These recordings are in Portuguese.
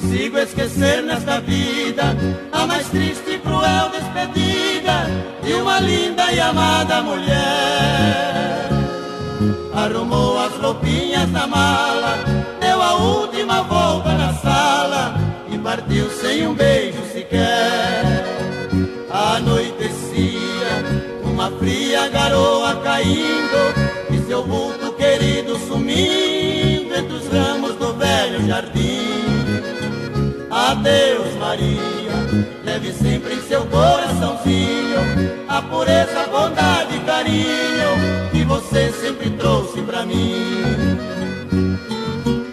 consigo esquecer nesta vida a mais triste e cruel despedida de uma linda e amada mulher. Um beijo sequer. Anoitecia, uma fria garoa caindo e seu vulto querido sumindo entre os ramos do velho jardim. Adeus, Maria, leve sempre em seu coraçãozinho a pureza, bondade e carinho que você sempre trouxe pra mim.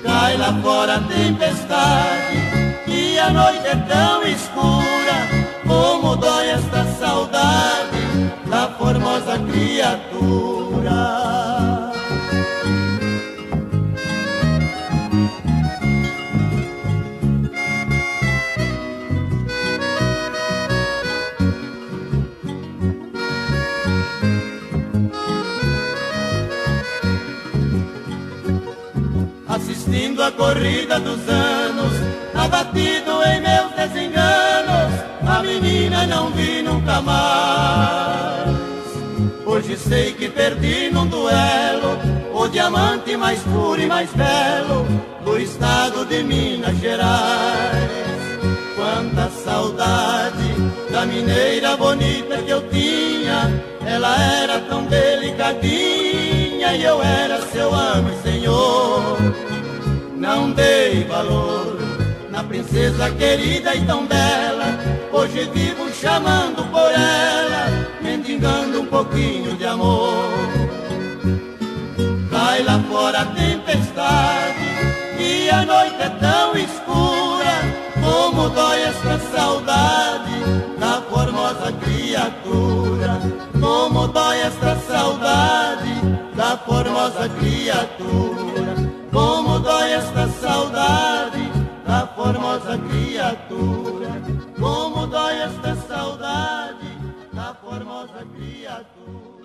Cai lá fora a tempestade assistindo a corrida dos anos, abatido em meus desenganos, a menina não vi nunca mais. Hoje sei que perdi num duelo o diamante mais puro e mais belo do estado de Minas Gerais. Quanta saudade da mineira bonita que eu tinha, ela era tão delicadinha e eu era seu amo e senhor não dei valor na princesa querida e tão bela. Hoje vivo chamando por ela, mendigando um pouquinho de amor. Cai lá fora a tempestade e a noite é tão escura, como dói esta saudade da formosa criatura, como dói esta saudade da formosa criatura, como dói esta saudade da formosa criatura. tu